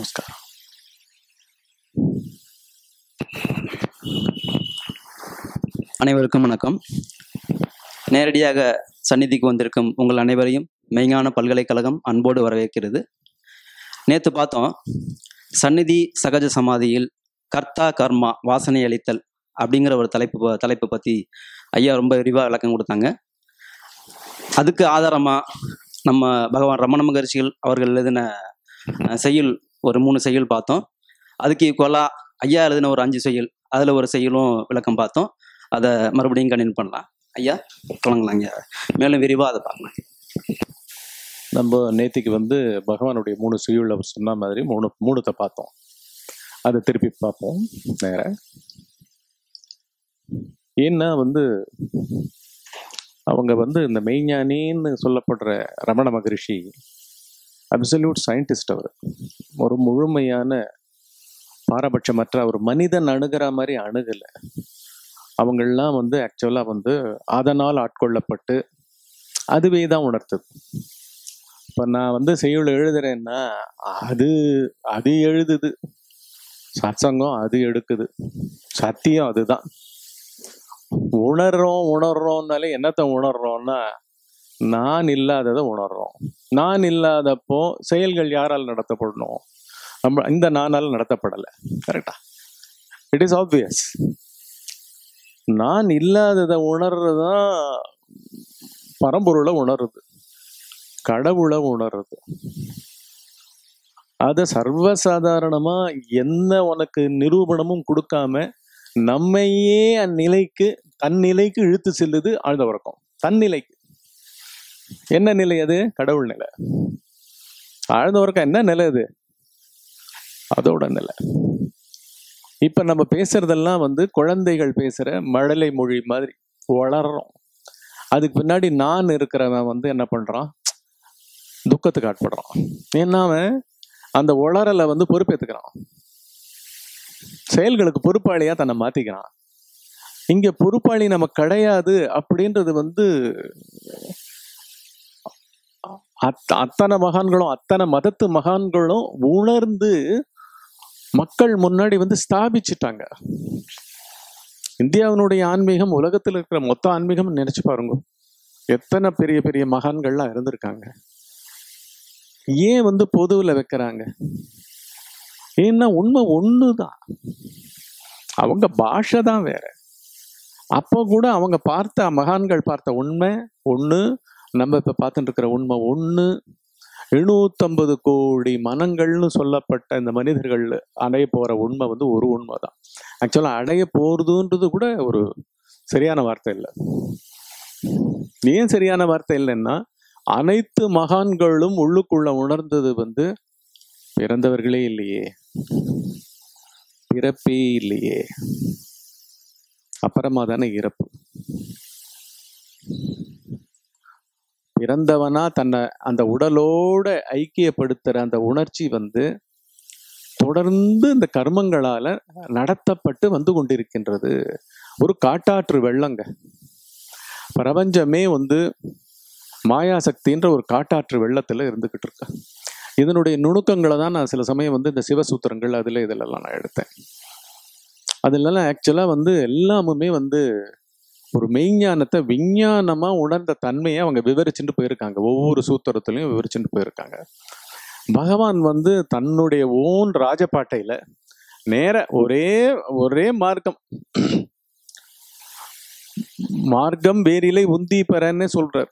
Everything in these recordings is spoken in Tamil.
நமஸ்காரம் அனைவருக்கும் வணக்கம். நேரடியாக சந்நிதிக்கு வந்திருக்கும் உங்கள் அனைவரையும் மெய்ஞான பல்கலைக்கழகம் அன்போடு வரவேற்கிறது. நேற்று பார்த்தோம் சந்நிதி சகஜ சமாதியில் கர்த்தா கர்மா வாசனை அளித்தல் அப்படிங்கிற ஒரு தலைப்பு தலைப்பு தலைப்பை பற்றி ஐயா ரொம்ப விரிவாக விளக்கம் கொடுத்தாங்க. அதுக்கு ஆதாரமாக நம்ம பகவான் ரமண மகர்ஷிகள் அவர்கள் எழுதின செய்யுள் ஒரு மூணு செய்யுள் பார்த்தோம். அதுக்கு ஈக்குவலாக ஐயா எழுதின ஒரு அஞ்சு செயல் அதில் ஒரு செயலும் விளக்கம் பார்த்தோம். அதை மறுபடியும் கண்டினியூ பண்ணலாம். ஐயா தொடங்கலாம் ஐயா மேலும் விரிவாக அதை பார்க்கலாம். நம்ம நேத்திக்கு வந்து பகவானுடைய மூணு சுயுள்ள சொன்ன மாதிரி மூணு மூணுத்தை பார்த்தோம். அதை திருப்பி பார்ப்போம் நேர. ஏன்னா வந்து அவங்க வந்து இந்த மெய்ஞானின்னு சொல்லப்படுற ரமண மகரிஷி அப்சல்யூட் சயின்டிஸ்ட் அவர். ஒரு முழுமையான பாரபட்சமற்ற ஒரு மனிதன் அணுகிற மாதிரி அணுகலை. அவங்கள்லாம் வந்து ஆக்சுவலாக வந்து அதனால் ஆட்கொள்ளப்பட்டு அதுவே தான் உணர்த்துது. இப்போ நான் வந்து செய்யுள் எழுதுறேன்னா அது அது எழுதுது. சத்சங்கம் அது எடுக்குது. சத்தியம் அதுதான். உணர்றோம் உணர்றோம்னாலே என்னத்தை உணர்றோம்னா நான் இல்லாததை உணர்றோம். நான் இல்லாதப்போ செயல்கள் யாரால் நடத்தப்படணும்? நம்ம இந்த நானால் நடத்தப்படலை. கரெக்டா இட் இஸ் ஆப்வியஸ் நான் இல்லாததை உணர்றது தான் பரம்பொருளை உணருது. கடவுளை உணருது. அதை சர்வசாதாரணமா எந்த உனக்கு நிரூபணமும் கொடுக்காம நம்மையே அந்நிலைக்கு தன்னிலைக்கு இழுத்து செல்லுது ஆழ்ந்த உறக்கம். தன்னிலைக்கு. என்ன நிலை அது? கடவுள் நிலை. ஆழ்ந்த உறக்கம் என்ன நிலை அது? அதோட நிலை. இப்ப நம்ம பேசுறதெல்லாம் வந்து குழந்தைகள் பேசுற மழலை மொழி மாதிரி வளர்றோம். அதுக்கு பின்னாடி நான் இருக்கிறவன் வந்து என்ன பண்றான்? துக்கத்துக்கு ஆட்படுறான். ஏன்னா அவன் அந்த உளறலை வந்து பொறுப்பேத்துக்கிறான். செயல்களுக்கு பொறுப்பாளியா தன்னை மாத்திக்கிறான். இங்க பொறுப்பாளி நம்ம கிடையாது அப்படின்றது வந்து அத் அத்தனை மகான்களும் அத்தனை மதத்து மகான்களும் உணர்ந்து மக்கள் முன்னாடி வந்து ஸ்தாபிச்சிட்டாங்க. இந்தியாவினுடைய ஆன்மீகம் உலகத்தில் இருக்கிற மொத்த ஆன்மீகம் நினைச்சு பாருங்க. எத்தனை பெரிய பெரிய மகான்கள்லாம் இருந்திருக்காங்க. ஏன் வந்து பொதுவில் வைக்கிறாங்க? ஏன்னா உண்மை ஒன்று தான் அவங்க பாஷை தான் வேற. அப்போ கூட அவங்க பார்த்த மகான்கள் பார்த்த உண்மை ஒன்று நம்ம இப்போ பார்த்துட்டு இருக்கிற உண்மை ஒன்று எழுநூத்தம்பது கோடி மனங்கள்னு சொல்லப்பட்ட இந்த மனிதர்கள் அடைய போகிற உண்மை வந்து ஒரு உண்மை தான். ஆக்சுவலாக அடைய போகிறதுன்றது கூட ஒரு சரியான வார்த்தை இல்லை. ஏன் சரியான வார்த்தை இல்லைன்னா அனைத்து மகான்களும் உள்ளுக்குள்ள உணர்ந்தது வந்து பிறந்தவர்களே இல்லையே. பிறப்பே இல்லையே. அப்புறமா தானே இறப்பு. இறந்தவனா தன்னை அந்த உடலோட ஐக்கியப்படுத்துகிற அந்த உணர்ச்சி வந்து தொடர்ந்து இந்த கர்மங்களால நடத்தப்பட்டு வந்து கொண்டிருக்கின்றது. ஒரு காட்டாற்று வெள்ளங்க. பிரபஞ்சமே வந்து மாயாசக்தின்ற ஒரு காட்டாற்று வெள்ளத்துல இருந்துகிட்டு இருக்கு. இதனுடைய நுணுக்கங்களை தான் நான் சில சமயம் வந்து இந்த சிவசூத்திரங்கள் அதுல இதுலலாம் நான் எடுத்தேன். அதுலலாம் ஆக்சுவலா வந்து எல்லாமுமே வந்து ஒரு மெய்ஞானத்தை விஞ்ஞானமா உணர்ந்த தன்மையை அவங்க விவரிச்சுட்டு போயிருக்காங்க. ஒவ்வொரு சூத்திரத்திலையும் விவரிச்சுட்டு போயிருக்காங்க. பகவான் வந்து தன்னுடைய ஓன் ராஜபாட்டையில நேர ஒரே ஒரே மார்க்கம். மார்க்கம் வேரிலை உந்தி பெறன்னு சொல்றார்.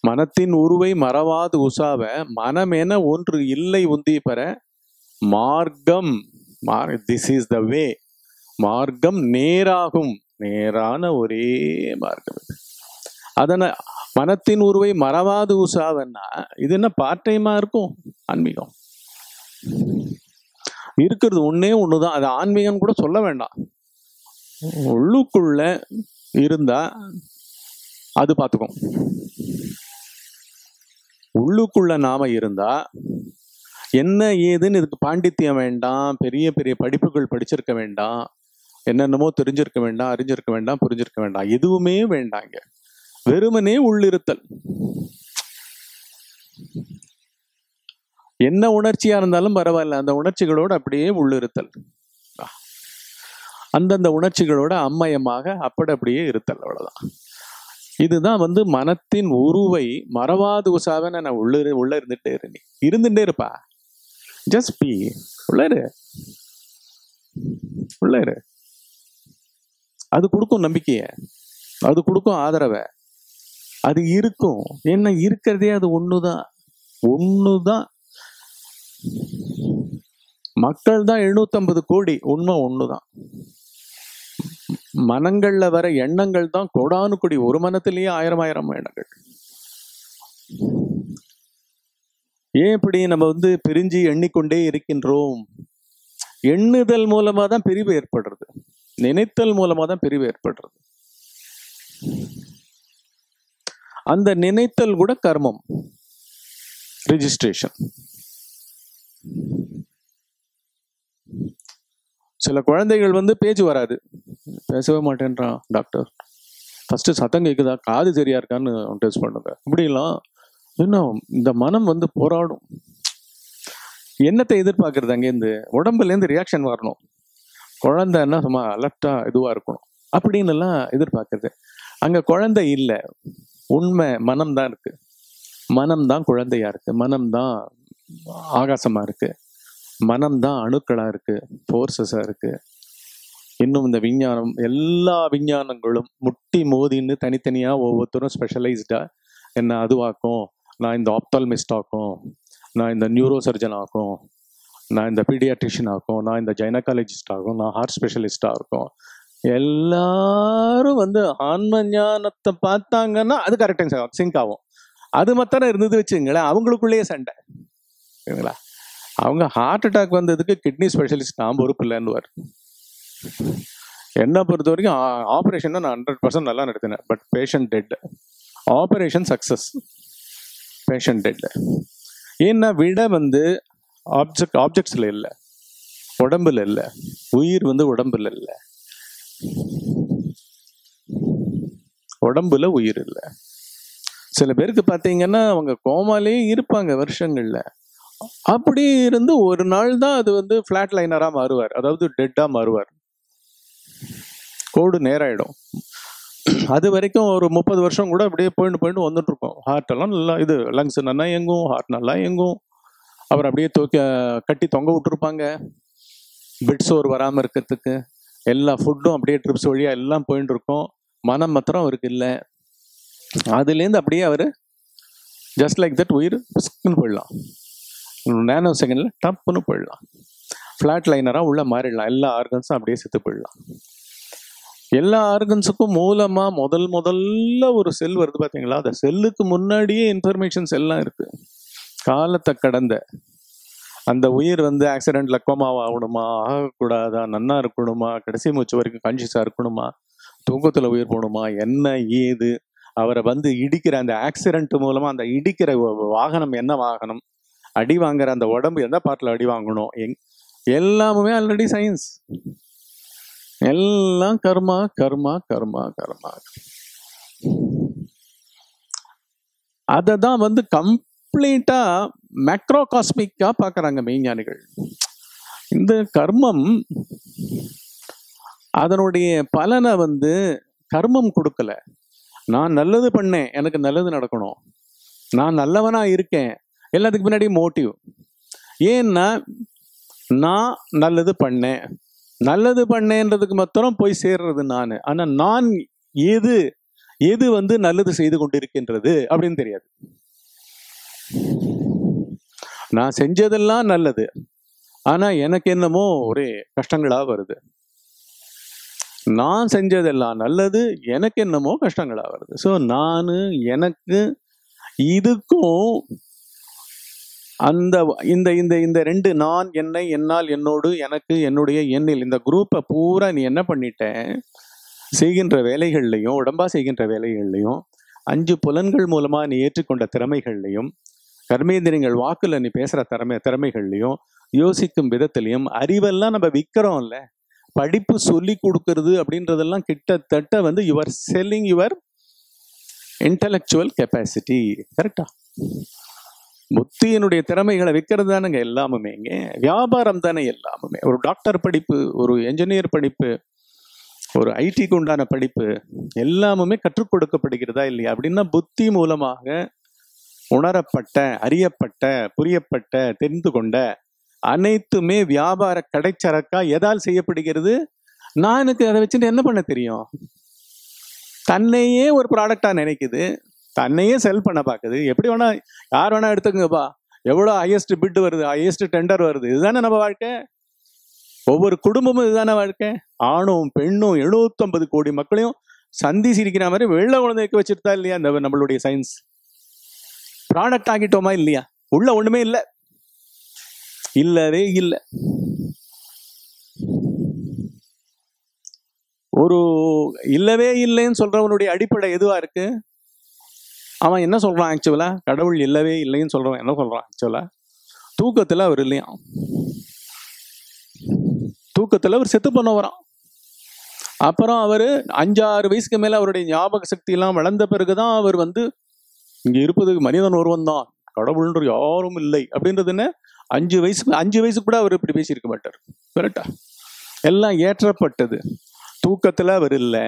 மனத்தின் உருவை மறவாது உசாவ மனமென ஒன்று இல்லை உந்தி பெற மார்க்கம் திஸ் இஸ் த வே மார்க்கம் நேராகும். நேரான ஒரே மார்க்கம் இது. மனத்தின் உருவை மறவாது உசாவன்னா இது என்ன பார்ட் டைமா இருக்கும்? ஆன்மீகம். இருக்கிறது ஒன்னே ஒண்ணுதான். அது ஆன்மீகம் கூட சொல்ல வேண்டாம். உள்ளுக்குள்ள இருந்தா அது பார்த்துக்கும். உள்ளுக்குள்ள நாம இருந்தா என்ன ஏதுன்னு இதுக்கு பாண்டித்தியம் வேண்டாம் பெரிய பெரிய படிப்புகள் படிச்சிருக்க வேண்டாம். என்னென்னமோ தெரிஞ்சிருக்க வேண்டாம் அறிஞ்சிருக்க வேண்டாம் புரிஞ்சிருக்க வேண்டாம். எதுவுமே வேண்டாங்க வெறுமனே உள்ளிருத்தல். என்ன உணர்ச்சியா இருந்தாலும் பரவாயில்ல. அந்த உணர்ச்சிகளோடு அப்படியே உள்ளிருத்தல். அந்தந்த உணர்ச்சிகளோட அம்மயமாக அப்படி அப்படியே இருத்தல் அவ்வளவுதான். இதுதான் வந்து மனத்தின் உருவை மறவாது உசாவ நான் உள்ள உள்ள இருந்துட்டே இரு இருந்துட்டே இருப்பா. ஜஸ்ட் பி உள்ளே இரு. இரு. அது கொடுக்கும் நம்பிக்கையை. அது கொடுக்கும் ஆதரவை. அது இருக்கும். என்ன இருக்கிறதே அது ஒண்ணுதான். ஒண்ணுதான். மக்கள் தான் 750 கோடி. உண்மை ஒண்ணுதான். மனங்கள்ல வர எண்ணங்கள் தான் கோடானு கொடி. ஒரு மனத்திலேயே ஆயிரம் ஆயிரம் எண்ணங்கள். ஏன் இப்படி நம்ம வந்து பிரிஞ்சு எண்ணிக்கொண்டே இருக்கின்றோம்? எண்ணுதல் மூலமா தான் பிரிவு ஏற்படுறது. நினைத்தல் மூலமா தான் பிரிவு ஏற்படுறது. அந்த நினைத்தல் கூட கர்மம். ரிஜிஸ்ட்ரேஷன் சில குழந்தைகள் வந்து பேச்சு வராது. பேசவே மாட்டேன்றான் டாக்டர் ஃபர்ஸ்ட் சத்தம் கேட்குதா காது சரியா இருக்கான்னு டெஸ்ட் பண்ணுங்க. இப்படிலாம் இன்னும் இந்த மனம் வந்து போராடும். என்னத்தை எதிர்பார்க்கறது அங்கேருந்து உடம்புலேருந்து ரியாக்ஷன் வரணும். குழந்தைன்னா சும்மா அலர்ட்டா இதுவா இருக்கணும். அப்படின்னு எல்லாம் அங்கே அங்க குழந்தை இல்லை. உண்மை மனம் தான் இருக்கு. மனம் தான் குழந்தையா இருக்கு. மனம் தான் ஆகாசமா இருக்கு. மனம் தான் அணுக்களா இருக்கு. ஃபோர்ஸஸா இருக்கு. இன்னும் இந்த விஞ்ஞானம் எல்லா விஞ்ஞானங்களும் முட்டி மோதின்னு தனித்தனியா ஒவ்வொருத்தரும் ஸ்பெஷலைஸ்டா என்ன அதுவாக்கும். நான் இந்த ஆப்தால்மிஸ்ட் ஆக்கும். நான் இந்த நியூரோ சர்ஜன் ஆக்கும். நான் இந்த பீடியாட்ரிஷியன் ஆகும் நான் இந்த ஜைனகாலஜிஸ்ட் ஆகும் நான் ஹார்ட் ஸ்பெஷலிஸ்டாக இருக்கும். எல்லாரும் வந்து ஆன்ம ஞானத்தை பார்த்தாங்கன்னா அது கரெக்டாக சிங்க் ஆகும். அது மாத்தான இருந்தது வச்சுங்களேன் அவங்களுக்குள்ளேயே சண்டை. சரிங்களா? அவங்க ஹார்ட் அட்டாக் வந்ததுக்கு கிட்னி ஸ்பெஷலிஸ்ட் நான் பொறுப்பு இல்லைன்னுவார். என்ன பொறுத்த வரைக்கும் ஆப்ரேஷன் நான் ஹண்ட்ரட் பர்சன்ட் நல்லா நடத்தினேன். But patient dead operation success patient dead ஏன்னா விட வந்து ஆப்ஜெக்ட் ஆப்ஜெக்ட்ஸில் இல்லை. உடம்புல இல்லை. உயிர் வந்து உடம்புல இல்லை. உடம்புல உயிர் இல்லை. சில பேருக்கு பார்த்தீங்கன்னா அவங்க கோமாலே இருப்பாங்க வருஷங்கள்ல. அப்படி இருந்து ஒரு நாள் தான் அது வந்து ஃப்ளாட் லைனரா மாறுவார். அதாவது டெட்டா மாறுவார். கோடு நேராயிடும். அது வரைக்கும் ஒரு முப்பது வருஷம் கூட அப்படியே போயிட்டு போயிட்டு வந்துட்டு இருக்கோம். ஹார்ட் எல்லாம் நல்லா இது லங்ஸ் நல்லா இயங்கும் ஹார்ட் நல்லா இயங்கும். அவர் அப்படியே தூக்கி கட்டி தொங்க விட்டுருப்பாங்க. பெட் சோர் வராமல் இருக்கிறதுக்கு. எல்லா ஃபுட்டும் அப்படியே ட்ரிப்ஸ் வழியாக எல்லாம் போயின்னு இருக்கும் மனம் மாத்திரம் அவருக்கு இல்லை. அதுலேருந்து அப்படியே அவர் ஜஸ்ட் லைக் தட் உயிர் பிஸ்க்குன்னு போயிடலாம். நேனோ செகண்டில் டப்புன்னு போயிடலாம். ஃப்ளாட் லைனராக உள்ளே மாறிடலாம். எல்லா ஆர்கன்ஸும் அப்படியே செத்து போயிடலாம். எல்லா ஆர்கன்ஸுக்கும் மூலமாக முதல் முதல்ல ஒரு செல் வருது பார்த்தீங்களா அந்த செல்லுக்கு முன்னாடியே இன்ஃபர்மேஷன்ஸ் எல்லாம் இருக்குது காலத்தை கடந்த அந்த உயிர் வந்து ஆக்சிடென்ட்ல கோமாவா ஆகணுமா? ஆகக்கூடாதா? நன்னா இருக்கணுமா? கடைசி மூச்சு வரைக்கும் கான்சியஸா இருக்கணுமா? தூக்கத்துல உயிர் போகணுமா? என்ன ஏது? அவரை வந்து இடிக்கிற அந்த ஆக்சிடென்ட் மூலமா அந்த இடிக்கிற வாகனம் என்ன வாகனம்? அடி வாங்குற அந்த உடம்பு எந்த பார்ட்ல அடி வாங்கணும்? எங் எல்லாமே ஆல்ரெடி சயின்ஸ் எல்லாம் கர்மா கர்மா கர்மா கர்மா. அதை தான் வந்து கம் கம்ப்ளீட்டாக மேக்ரோ காஸ்மிக்காக பார்க்குறாங்க மெய்ஞானிகள் இந்த கர்மம் அதனுடைய பலனை வந்து கர்மம் கொடுக்கல. நான் நல்லது பண்ணேன் எனக்கு நல்லது நடக்கணும். நான் நல்லவனாக இருக்கேன் எல்லாத்துக்கு பின்னாடி மோட்டிவ் ஏன்னா நான் நல்லது பண்ணேன். நல்லது பண்ணேன்றதுக்கு மாத்திரம் போய் சேர்றது நான். ஆனால் நான் எது எது வந்து நல்லது செய்து கொண்டிருக்கின்றது அப்படின்னு தெரியாது. நான் செஞ்சதெல்லாம் நல்லது. ஆனா எனக்கு என்னமோ ஒரே கஷ்டங்களா வருது. நான் செஞ்சதெல்லாம் நல்லது எனக்கு என்னமோ கஷ்டங்களா வருது. ஸோ நான் எனக்கு இதுக்கும் அந்த இந்த இந்த இந்த ரெண்டு நான் என்னை என்னால் என்னோடு எனக்கு என்னுடைய எண்ணில் இந்த குரூப்பை பூரா நீ என்ன பண்ணிட்ட? செய்கின்ற வேலைகள்லையும் உடம்பா செய்கின்ற வேலைகள்லையும் அஞ்சு புலன்கள் மூலமா நீ ஏற்றுக்கொண்ட திறமைகள்லையும் கர்மேந்திரியங்கள் வாக்குல நீ பேசுற திறமை திறமைகள்லையும் யோசிக்கும் விதத்திலையும் அறிவெல்லாம் நம்ம விற்கிறோம்ல படிப்பு சொல்லி கொடுக்கறது அப்படின்றதெல்லாம் கிட்டத்தட்ட வந்து your selling your intellectual capacity கரெக்டா புத்தியினுடைய திறமைகளை விற்கிறது தானேங்க எல்லாமுமேங்க வியாபாரம் தானே எல்லாமுமே. ஒரு டாக்டர் படிப்பு ஒரு என்ஜினியர் படிப்பு ஒரு ஐடிக்கு உண்டான படிப்பு எல்லாமுமே கற்றுக் கொடுக்கப்படுகிறதா இல்லையா? அப்படின்னா புத்தி மூலமாக உணரப்பட்ட அறியப்பட்ட புரியப்பட்ட தெரிந்து கொண்ட அனைத்துமே வியாபார கடைச்சரக்கா எதால் செய்யப்படுகிறது? நான் எனக்கு அதை வச்சுட்டு என்ன பண்ண தெரியும்? தன்னையே ஒரு ப்ராடக்டா நினைக்குது. தன்னையே செல் பண்ண பார்க்குது எப்படி வேணா யார் வேணா எடுத்துக்கங்கப்பா எவ்வளோ ஹையஸ்ட் பிட் வருது ஹையஸ்ட் டெண்டர் வருது. இதுதானே நம்ம வாழ்க்கை? ஒவ்வொரு குடும்பமும் இதுதானே வாழ்க்கை? ஆணும் பெண்ணும் எழுநூத்தம்பது கோடி மக்களையும் சந்தி சிரிக்கிற மாதிரி வெள்ள குழந்தைக்கு வச்சுட்டு தான் இல்லையா இந்த நம்மளுடைய சயின்ஸ் ப்ராடக்ட் ஆகிட்டோமா இல்லையா? உள்ள ஒண்ணுமே இல்லை. இல்லவே இல்லை. ஒரு இல்லவே இல்லைன்னு சொல்றவனுடைய அடிப்படை எதுவா இருக்கு? அவன் என்ன சொல்றான் ஆக்சுவலா கடவுள் இல்லவே இல்லைன்னு சொல்றவன் என்ன சொல்றான் ஆக்சுவலா தூக்கத்துல அவர் இல்லையா? தூக்கத்துல அவர் செத்து பண்ண வரான். அப்புறம் அவர் அஞ்சாறு வயசுக்கு மேல அவருடைய ஞாபக சக்தி எல்லாம் வளர்ந்த பிறகுதான் அவர் வந்து இங்க இருப்பது மனிதன் ஒருவன் தான் கடவுள்ன்ற யாரும் இல்லை. அப்படின்றது என்ன? அஞ்சு வயசுக்கு அஞ்சு வயசுக்கு கூட அவர் இப்படி பேசியிருக்க மாட்டார். கரெக்டா எல்லாம் ஏற்றப்பட்டது. தூக்கத்துல அவர் இல்லை.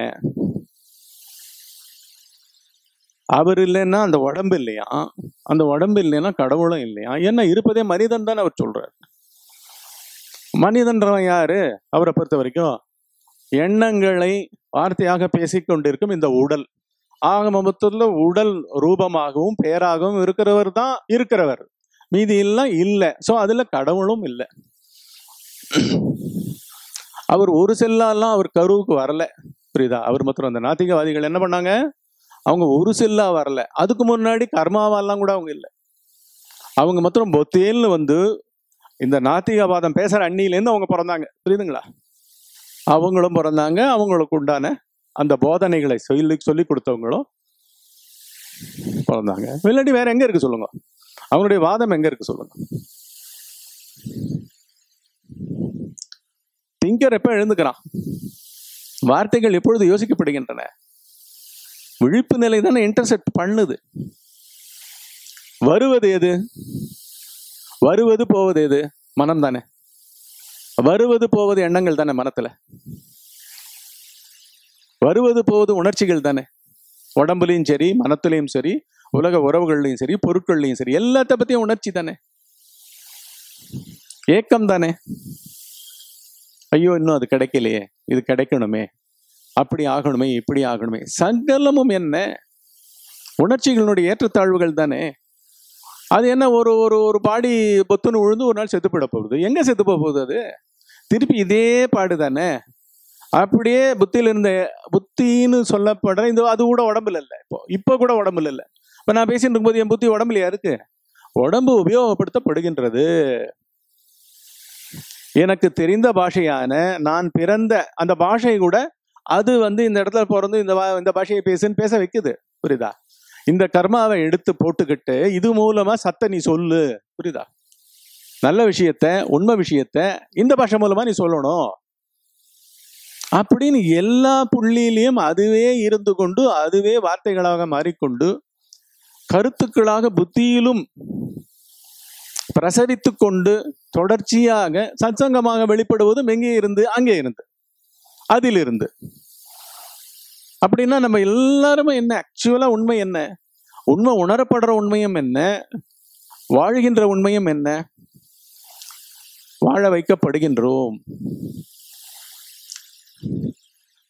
அவர் இல்லைன்னா அந்த உடம்பு இல்லையா? அந்த உடம்பு இல்லைன்னா கடவுளும் இல்லையா? ஏன்னா இருப்பதே மனிதன் தானே அவர் சொல்றாரு. மனிதன்றவன் யாரு? அவரை பொறுத்த வரைக்கும் எண்ணங்களை வார்த்தையாக பேசிக்கொண்டிருக்கும் இந்த உடல். ஆக மொத்தத்துல உடல் ரூபமாகவும் பெயராகவும் இருக்கிறவர் தான் இருக்கிறவர். மீதி எல்லாம் இல்லை. சோ அதுல கடவுளும் இல்லை. அவர் ஒரு செல்லாலாம் அவர் கருவுக்கு வரல. புரியுதா? அவர் மற்றும் அந்த நாத்திகவாதிகள் என்ன பண்ணாங்க? அவங்க ஒரு செல்லா வரல. அதுக்கு முன்னாடி கர்மாவெல்லாம் கூட அவங்க இல்லை. அவங்க மாத்திரம் பொத்தேல்னு வந்து இந்த நாத்திகவாதம் பேசுற அன்னியிலேருந்து அவங்க பிறந்தாங்க. புரியுதுங்களா? அவங்களும் பிறந்தாங்க. அவங்களுக்கு உண்டான அந்த போதனைகளை சொல்லி சொல்லி கொடுத்தவங்களும் பிறந்தாங்க. இல்லாட்டி வேற எங்க இருக்கு சொல்லுங்க. அவங்களுடைய வாதம் எங்க இருக்கு சொல்லுங்க. திங்கர் எப்ப எழுந்துக்கிறான்? வார்த்தைகள் எப்பொழுது யோசிக்கப்படுகின்றன? விழிப்பு நிலை தானே இன்டர்செப்ட் பண்ணுது. வருவது எது? வருவது போவது எது? மனம் தானே. வருவது போவது எண்ணங்கள் தானே மனத்துல. வருவது போவது உணர்ச்சிகள் தானே? உடம்புலையும் சரி மனத்திலையும் சரி உலக உறவுகள்லையும் சரி பொருட்கள்லையும் சரி எல்லாத்த பத்தியும் உணர்ச்சி தானே? ஏக்கம் தானே? ஐயோ இன்னும் அது கிடைக்கலையே இது கிடைக்கணுமே அப்படி ஆகணுமே இப்படி ஆகணுமே. சங்கலமும் என்ன? உணர்ச்சிகளுடைய ஏற்றத்தாழ்வுகள் தானே? அது என்ன ஒரு ஒரு ஒரு பாடி பொத்துன்னு விழுந்து ஒரு நாள் செத்துப்பட போகுது? எங்க செத்து போக போகுது அது? திருப்பி இதே பாடு தானே? அப்படியே புத்தியில் இருந்த புத்தின்னு சொல்லப்படுற இந்த அது கூட உடம்புல இல்லை. இப்போ இப்போ கூட உடம்புல இல்லை. இப்போ நான் பேசிட்டு இருக்கும்போது என் புத்தி உடம்புலையா இருக்கு உடம்பு உபயோகப்படுத்தப்படுகின்றது. எனக்கு தெரிந்த பாஷையான நான் பிறந்த அந்த பாஷை கூட அது வந்து இந்த இடத்துல பிறந்து இந்த இந்த பாஷையை பேசுன்னு பேச வைக்குது. புரியுதா? இந்த கர்மாவை எடுத்து போட்டுக்கிட்டு இது மூலமா சத்த நீ சொல்லு. புரியுதா? நல்ல விஷயத்த உண்மை விஷயத்த இந்த பாஷை மூலமா நீ சொல்லணும். அப்படின்னு எல்லா புள்ளியிலையும் அதுவே இருந்து கொண்டு அதுவே வார்த்தைகளாக மாறிக்கொண்டு கருத்துக்களாக புத்தியிலும் பிரசரித்து கொண்டு தொடர்ச்சியாக சத்சங்கமாக வெளிப்படுவதும் எங்கே இருந்து அங்கே இருந்து அதிலிருந்து. அப்படின்னா நம்ம எல்லாருமே என்ன? ஆக்சுவலா உண்மை என்ன? உண்மை உணரப்படுற உண்மையும் என்ன? வாழ்கின்ற உண்மையும் என்ன? வாழ வைக்கப்படுகின்றோம்.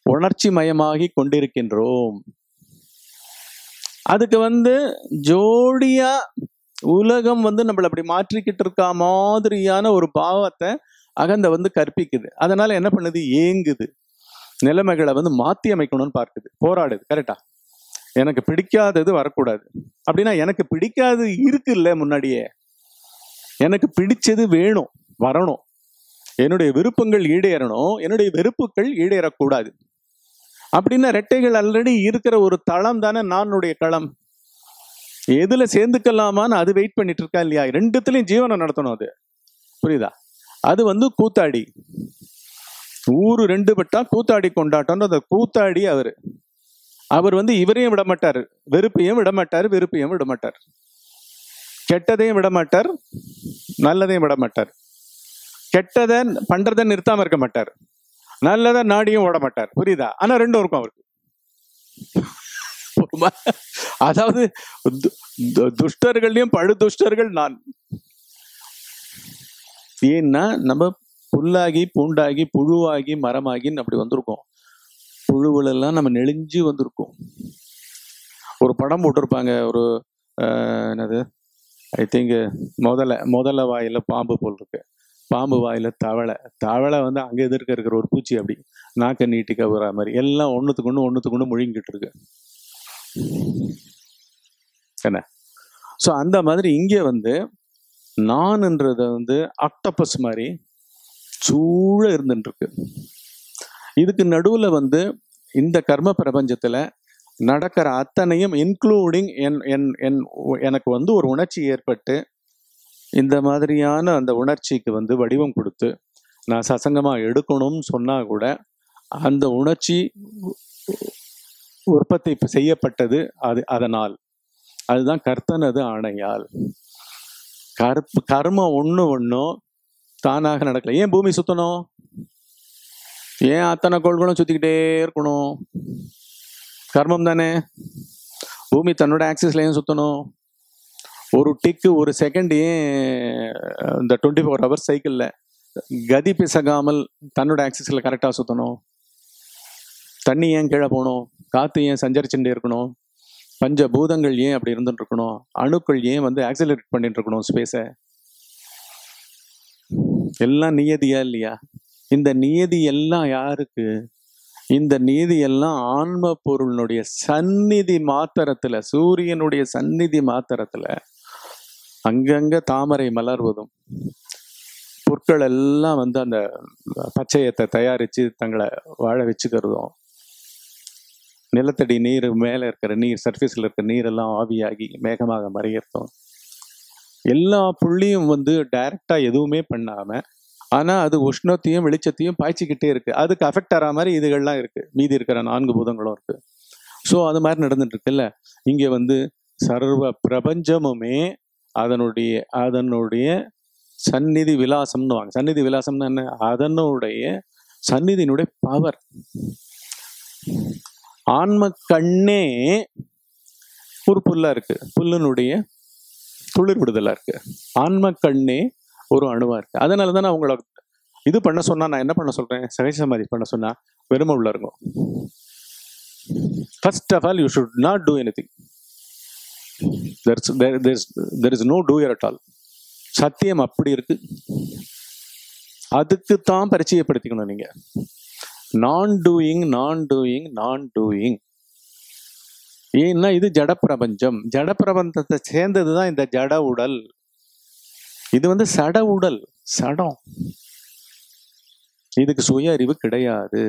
உணர்ச்சி மயமாகி கொண்டிருக்கின்றோம். அதுக்கு வந்து ஜோடியா உலகம் வந்து நம்மளை அப்படி மாற்றிக்கிட்டு இருக்கா மாதிரியான ஒரு பாவத்தை அகந்த வந்து கற்பிக்குது. அதனால என்ன பண்ணுது? ஏங்குது. நிலைமைகளை வந்து மாத்தி அமைக்கணும்னு பார்க்குது. போராடுது. கரெக்டா? எனக்கு பிடிக்காதது வரக்கூடாது. அப்படின்னா எனக்கு பிடிக்காது இருக்குல்ல முன்னாடியே. எனக்கு பிடிச்சது வேணும். வரணும். என்னுடைய விருப்பங்கள் ஈடேறணும் என்னுடைய வெறுப்புகள் ஈடேறக்கூடாது. அப்படின்னா ரெட்டைகள் ஆல்ரெடி இருக்கிற ஒரு தளம் தானே நானுடைய களம். எதுல சேர்ந்துக்கலாமான்னு அது வெயிட் பண்ணிட்டு இருக்கா இல்லையா? ரெண்டுத்துலயும் ஜீவனை நடத்தணும் அது. புரியுதா? அது வந்து கூத்தாடி. ஊரு ரெண்டு பட்டா கூத்தாடி கொண்டாட்டம். அந்த கூத்தாடி அவரு. அவர் வந்து இவரையும் விடமாட்டார் வெறுப்பையும் விட மாட்டாரு வெறுப்பையும் விடமாட்டார் கெட்டதையும் விடமாட்டார் நல்லதையும் விட மாட்டார். கெட்டதை பண்றதை நிறுத்தாம இருக்க மாட்டார். நல்லதை நாடியும் ஓட மாட்டார். புரியுதா? ஆனா ரெண்டும் இருக்கும் அவருக்கு. அதாவது து- துஷ்டர்களையும் பழு துஷ்டர்கள் நான். ஏன்னா நம்ம புல்லாகி பூண்டாகி புழுவாகி மரமாகின்னு அப்படி வந்திருக்கோம். புழுவுல எல்லாம் நம்ம நெளிஞ்சு வந்திருக்கோம். ஒரு படம் போட்டிருப்பாங்க ஒரு என்னது? ஐ திங்க் முதல்ல முதல்ல வாயில பாம்பு போல் இருக்கு. பாம்பு வாயில் தவளை. தவளை வந்து அங்கே எதிர்க்க இருக்கிற ஒரு பூச்சி அப்படி நாக்க நீட்டி வர மாதிரி. எல்லாம் ஒன்றுத்துக்கு ஒன்று ஒன்றுத்துக்கு ஒன்று முழுங்கிட்டு இருக்கு. என்ன? ஸோ அந்த மாதிரி இங்கே வந்து நான்ன்றத வந்து அக்டப்பஸ் மாதிரி சூழ இருந்துட்டுருக்கு இதுக்கு நடுவில் வந்து இந்த கர்ம பிரபஞ்சத்தில் நடக்கிற அத்தனையும் இன்க்ளூடிங் என் என் என் எனக்கு வந்து ஒரு உணர்ச்சி ஏற்பட்டு இந்த மாதிரியான அந்த உணர்ச்சிக்கு வந்து வடிவம் கொடுத்து நான் சசங்கமாக எடுக்கணும்னு சொன்னால் கூட அந்த உணர்ச்சி உற்பத்தி செய்யப்பட்டது அது அதனால். அதுதான் கர்த்தனது ஆணையால். கர்ப் கர்மம் ஒன்று ஒன்றும் தானாக நடக்கல. ஏன் பூமி சுத்தணும்? ஏன் அத்தனை கோள்களும் சுத்திக்கிட்டே இருக்கணும்? கர்மம் தானே. பூமி தன்னோட ஆக்சிஸ்ல ஏன் சுத்தணும்? ஒரு டிக்கு ஒரு செகண்ட் ஏன் இந்த டுவெண்ட்டி ஃபோர் ஹவர்ஸ் சைக்கிளில் கதி பிசகாமல் தன்னோட ஆக்சிஸில் கரெக்டாக சுற்றணும் தண்ணி ஏன் கீழே போகணும்? காற்று ஏன் சஞ்சரிச்சுட்டு இருக்கணும்? பஞ்ச பூதங்கள் ஏன் அப்படி இருந்துட்டு இருக்கணும்? அணுக்கள் ஏன் வந்து ஆக்சிலரேட் பண்ணிட்டு இருக்கணும் ஸ்பேஸை எல்லாம் நியதியா இல்லையா? இந்த நியதி எல்லாம் யாருக்கு? இந்த நீதி எல்லாம் ஆன்ம பொருளினுடைய சந்நிதி மாத்திரத்துல சூரியனுடைய சந்நிதி மாத்திரத்துல அங்கங்க தாமரை மலர்வதும். பொருட்கள் எல்லாம் வந்து அந்த பச்சையத்தை தயாரிச்சு தங்களை வாழ வச்சுக்கிறதும். நிலத்தடி நீர் மேலே இருக்கிற நீர் சர்ஃபேஸில் இருக்கிற நீர் எல்லாம் ஆவியாகி மேகமாக மறையறதும். எல்லா புள்ளியும் வந்து டைரக்டா எதுவுமே பண்ணாமல் ஆனால் அது உஷ்ணத்தையும் வெளிச்சத்தையும் பாய்ச்சிக்கிட்டே இருக்கு. அதுக்கு அஃபெக்ட் ஆகிற மாதிரி இதுகள்லாம் இருக்கு. மீதி இருக்கிற நான்கு பூதங்களும் இருக்கு. ஸோ அது மாதிரி நடந்துட்டு இருக்குல்ல. இங்கே வந்து சர்வ பிரபஞ்சமுமே அதனுடைய அதனுடைய சந்நிதி விலாசம்னு வாங்க. சந்நிதி விலாசம்னு என்ன? அதனுடைய சந்நிதியினுடைய பவர் ஆன்ம கண்ணே ஒரு புல்லா இருக்கு. புல்லினுடைய துளிர் விடுதலா இருக்கு. ஆன்ம கண்ணே ஒரு அணுவா இருக்கு. அதனால தான் நான் உங்களை இது பண்ண சொன்னா நான் என்ன பண்ண சொல்றேன்? சகஜ சமாதி பண்ண சொன்னா வெறுமை உள்ள இருக்கும் first of all you should not do anything there is no doer at all சத்தியம் அப்படி இருக்கு. அதுக்கு தான் பரிச்சயப்படுத்திக்கணும் நீங்க. நான் டூயிங் நான் டூயிங் நான் டூயிங் ஏன்னா இது ஜட பிரபஞ்சம். ஜட பிரபஞ்சத்தை சேர்ந்தது தான் இந்த ஜட உடல். இது வந்து சட உடல் சடம். இதுக்கு சுய அறிவு கிடையாது.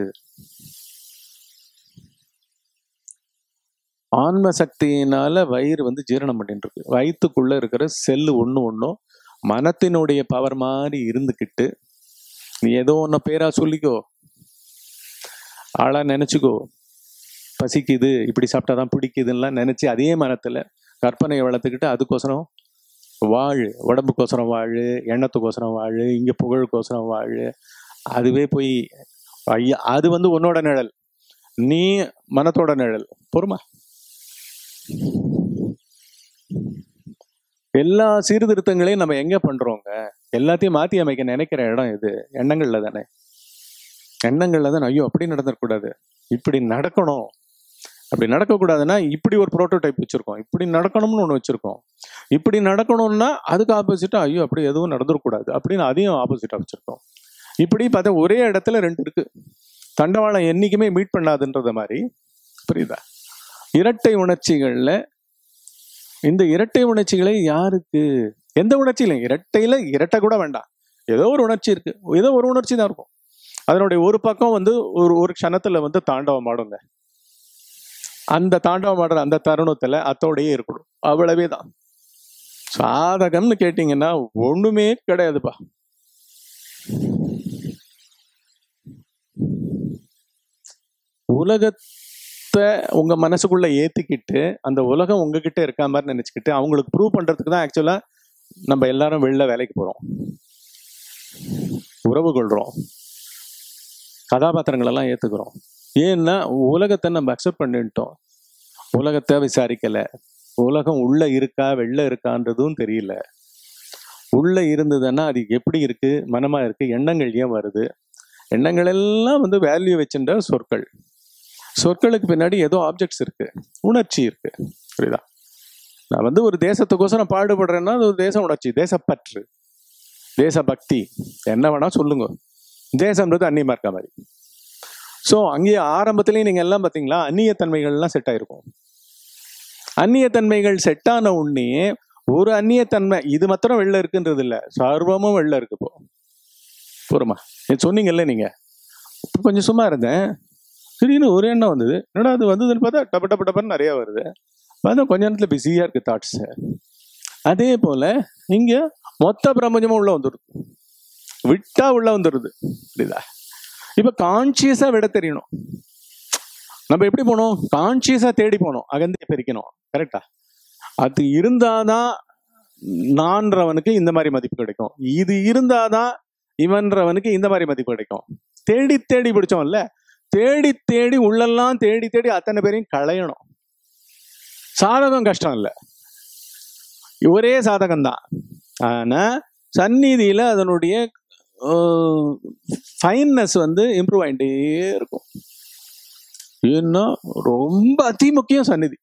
ஆன்ம சக்தியினால வயிறு வந்து ஜீரணம் பண்ணிட்டு இருக்கு வயிற்றுக்குள்ள இருக்கிற செல்லு ஒன்று ஒன்றும் மனத்தினுடைய பவர் மாதிரி இருந்துக்கிட்டு நீ ஏதோ ஒன்று பேரா சொல்லிக்கோ. ஆளா நினைச்சுக்கோ. பசிக்குது இப்படி சாப்பிட்டாதான் பிடிக்குதுன்னா நினைச்சு அதே மனத்துல கற்பனையை வளர்த்துக்கிட்டு அதுக்கோசரம் வாழு உடம்புக்கோசரம் வாழு எண்ணத்துக்கோசரம் வாழு இங்க புகழுக்கோசரம் வாழு அதுவே போய் ஐயா அது வந்து உன்னோட நிழல். நீ மனத்தோட நிழல். பொறுமா. எல்லா சீர்திருத்தங்களையும் நம்ம எங்க பண்றோங்க? எல்லாத்தையும் மாத்தி அமைக்க நினைக்கிற இடம் இது. எண்ணங்கள்ல தானே. எண்ணங்கள்ல தானே. ஐயோ அப்படி நடந்துடக்கூடாது இப்படி நடக்கணும். அப்படி நடக்கக்கூடாதுன்னா இப்படி ஒரு ப்ரோட்டோடைப் வச்சிருக்கோம். இப்படி நடக்கணும்னு ஒன்று வச்சிருக்கோம். இப்படி நடக்கணும்னா அதுக்கு ஆப்போசிட்டா ஐயோ அப்படி எதுவும் நடந்துடக்கூடாது அப்படின்னு அதையும் ஆப்போசிட்டா வச்சிருக்கோம். இப்படி பார்த்தா ஒரே இடத்துல ரெண்டு இருக்கு. தண்டவாளம் என்னைக்குமே மீட் பண்ணாதுன்றத மாதிரி. புரியுதா? இரட்டை உணர்ச்சிகள்ல இந்த இரட்டை உணர்ச்சிகளை யாருக்கு? எந்த உணர்ச்சி இல்லை. இரட்டையில இரட்டை கூட வேண்டாம். ஏதோ ஒரு உணர்ச்சி இருக்கு. ஏதோ ஒரு உணர்ச்சி தான் இருக்கும். அதனுடைய ஒரு பக்கம் வந்து ஒரு ஒரு க்ஷணத்துல வந்து தாண்டவம் ஆடுங்க. அந்த தாண்டவம் ஆடுற அந்த தருணத்துல அத்தோடையே இருக்கணும். அவ்வளவே தான். சாதகம்னு கேட்டீங்கன்னா ஒண்ணுமே கிடையாதுப்பா. உலக உங்க மனசுக்குள்ள ஏத்திக்கிட்டு அந்த உலகம் உங்ககிட்ட இருக்க மாதிரி நினைச்சுக்கிட்டு அவங்களுக்கு ப்ரூவ் பண்றதுக்கு தான் ஆக்சுவலா நம்ம எல்லாரும் வெளில வேலைக்கு போறோம். உறவு கொள்றோம். கதாபாத்திரங்கள் எல்லாம் ஏத்துக்கிறோம். ஏன்னா உலகத்தை நம்ம அக்செப்ட் பண்ணிட்டோம். உலகத்தை விசாரிக்கல. உலகம் உள்ள இருக்கா வெளில இருக்கான்றதும் தெரியல. உள்ள இருந்ததுன்னா அது எப்படி இருக்கு மனமா இருக்கு எண்ணங்கள் ஏன் வருது? எண்ணங்கள் எல்லாம் வந்து வேல்யூ வச்சுட்ட சொற்கள். சொற்களுக்கு பின்னாடி ஏதோ ஆப்ஜெக்ட்ஸ் இருக்கு. உணர்ச்சி இருக்கு. புரியுதா? நான் வந்து ஒரு தேசத்துக்கோசரம் பாடுபடுறேன்னா அது ஒரு தேச உணர்ச்சி தேசப்பற்று தேசபக்தி. என்ன வேணா சொல்லுங்க. தேசம்ன்றது அந்நியமா இருக்க மாதிரி. ஸோ அங்கேயே ஆரம்பத்திலேயே நீங்க எல்லாம் பார்த்தீங்களா அந்நியத்தன்மைகள்லாம் செட் ஆயிருக்கும். அந்நியத்தன்மைகள் செட் ஆன உடனே ஒரு அந்நியத்தன்மை இது மாத்திரம் வெளில இருக்குன்றது இல்லை. சர்வமும் வெளில இருக்கு இப்போ. போருமா சொன்னீங்கல்ல நீங்க. கொஞ்சம் சும்மா இருந்தேன். திடீர்னு ஒரு எண்ணம் வந்தது. என்னடா அது வந்ததுன்னு பார்த்தா டப்ப டப்ப டப்பன்னு நிறையா வருது. பார்த்தா கொஞ்ச நேரத்தில் பிஸியாக இருக்குது தாட்ஸ் அதே போல் இங்கே மொத்த பிரபஞ்சமும் உள்ளே வந்துடுது விட்டா உள்ள வந்துடுது புரியுதா? இப்போ கான்சியஸாக விட தெரியணும். நம்ம எப்படி போனோம்? கான்சியஸாக தேடி போனோம். அகந்திய பிரிக்கணும். கரெக்டா அது இருந்தாதான் நான்றவனுக்கு இந்த மாதிரி மதிப்பு கிடைக்கும். இது இருந்தாதான் இவன்றவனுக்கு இந்த மாதிரி மதிப்பு கிடைக்கும். தேடி தேடி பிடிச்சோம்ல தேடி தேடி உள்ளெல்லாம் தேடி தேடி அத்தனை பேரையும் களையணும். சாதகம் கஷ்டம் இல்லை. ஒரே சாதகம் தான் சந்நிதியில் அதனுடைய ஃபைன்னஸ் வந்து இம்ப்ரூவ் ஆகிட்டே இருக்கும். ஏன்னா ரொம்ப அதி முக்கியம் சந்நிதி.